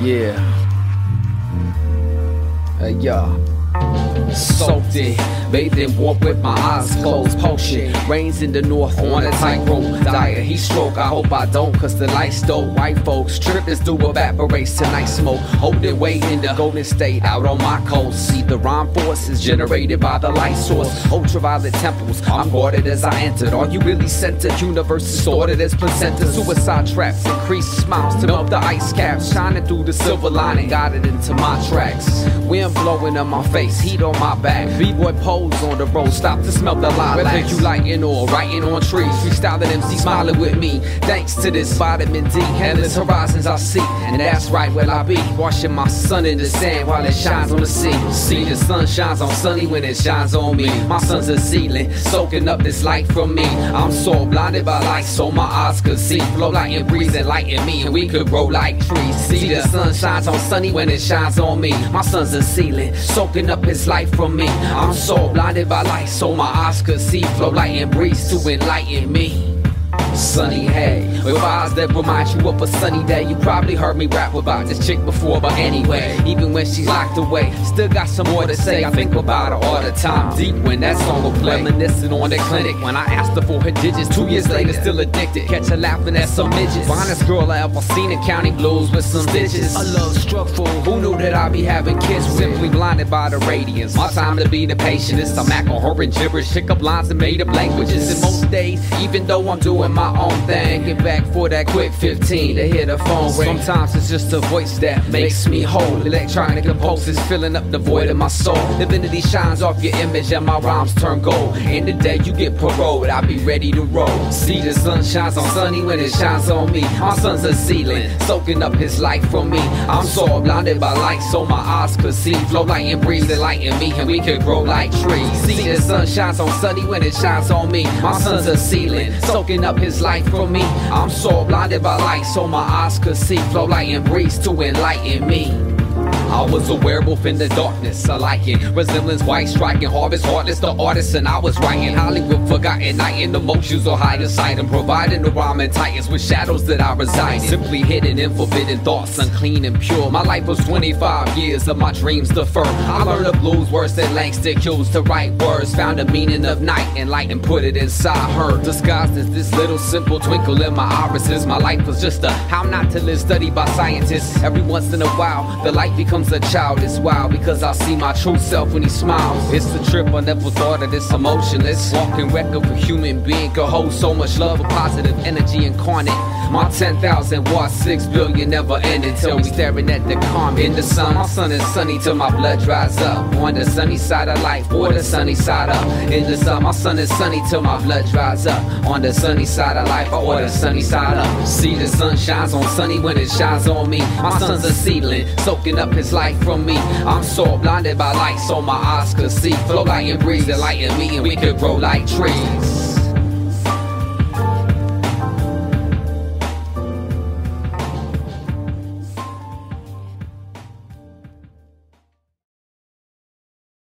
Yeah. Yeah. Soaked it, bathed in warp with my eyes closed. Potion rains in the north on a tightrope. Dire heat stroke. I hope I don't, cause the lights dope. White folks trip is do evaporates tonight. Smoke holding weight in the Golden State out on my coast. See the rhyme forces generated by the light source. Ultraviolet temples, I'm guarded as I entered. Are you really centered? Universe distorted as placenta. Suicide traps, increase smiles to melt the ice caps. Shining through the silver lining, guided into my tracks. Blowing on my face, heat on my back. B-boy pose on the road, stop to smell the lilacs. Whether you lighting or writing on trees, freestyling MC smiling with me. Thanks to this vitamin D, endless horizons I see, and that's right where I be. Washing my sun in the sand while it shines on the sea. See the sun shines on sunny when it shines on me. My sun's a ceiling, soaking up this light from me. I'm so blinded by light, so my eyes could see. Flow like and breeze and lighten me, and we could grow like trees. See the sun shines on sunny when it shines on me. My sun's a ceiling, soaking up his light from me. I'm so blinded by light, so my eyes could see. Flow light and breeze to enlighten me. Sunny hay, with eyes that remind you of a sunny day. You probably heard me rap about this chick before, but anyway, even when she's locked away, still got some more to say. I think about her all the time, deep when that song will play. Reminiscing on the clinic when I asked her for her digits. Two years later, still addicted. Catch her laughing at some midgets. Finest girl I ever seen in county blues with some stitches. A love struck full. Who knew that I'd be having kids? with. Simply blinded by the radiance. My time to be the patientist. I'm act on her and gibberish. Pick up lines and made up languages. And most days, even though I'm doing my own thing. Get back for that quick 15 to hit a phone ring. Sometimes it's just a voice that makes me whole. Electronic impulses filling up the void of my soul. Divinity shines off your image and my rhymes turn gold. In the day you get paroled, I'll be ready to roll. See the sun shines on sunny when it shines on me. My sun's a ceiling, soaking up his light from me. I'm so blinded by light, so my eyes could see. Flow light and breeze and light in me, and we could grow like trees. See the sun shines on sunny when it shines on me. My sun's a ceiling, soaking up his light for me. I'm so blinded by light, so my eyes could see. Flow light and breeze to enlighten me. I was a werewolf in the darkness, I like it. Resemblance white striking, harvest heartless, the artist, and I was writing Hollywood forgotten. Night in emotions or higher sight, and providing the rhyme and titans with shadows that I reside in. Simply hidden in forbidden thoughts, unclean and pure. My life was 25 years of my dreams defer. I learned the blues worse than Langston Hughes to write words. Found the meaning of night and light and put it inside her. Disguised as this little simple twinkle in my irises. My life was just a how not to live study by scientists. Every once in a while, the light becomes a child. It's wild because I see my true self when he smiles. It's the trip I never thought of this emotionless. Walking record for human being could hold so much love, a positive energy incarnate. My 10,000 watts, 6 billion never ended till we staring at the calm in the sun. My sun is sunny till my blood dries up. On the sunny side of life or the sunny side up. In the sun, my sun is sunny till my blood dries up. On the sunny side of life or the sunny side up. See the sun shines on sunny when it shines on me. My sun's a ceiling, soaking up his light from me. I'm so blinded by light, so my eyes could see. Flow like and breeze, and light me, and we could grow like trees.